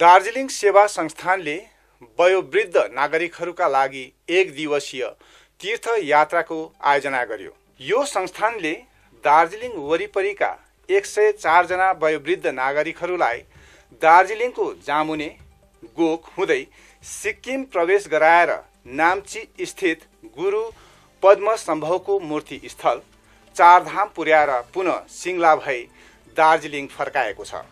दार्जिलिङ सेवा संस्थानले वयोवृद्ध नागरिकहरूका लागि एक दिवसीय तीर्थयात्राको आयोजना गर्यो। यो संस्थानले दार्जिलिङ वरिपरिका एक सय चारजना वयोवृद्ध नागरिकहरूलाई दार्जिलिङको जामुने गोक हुँदै सिक्किम प्रवेश गराएर नाम्ची स्थित गुरु पद्मसम्भवको मूर्ति स्थल चारधाम पुर्याएर पुनः सिङ्ला भई दार्जिलिङ फर्काएको छ।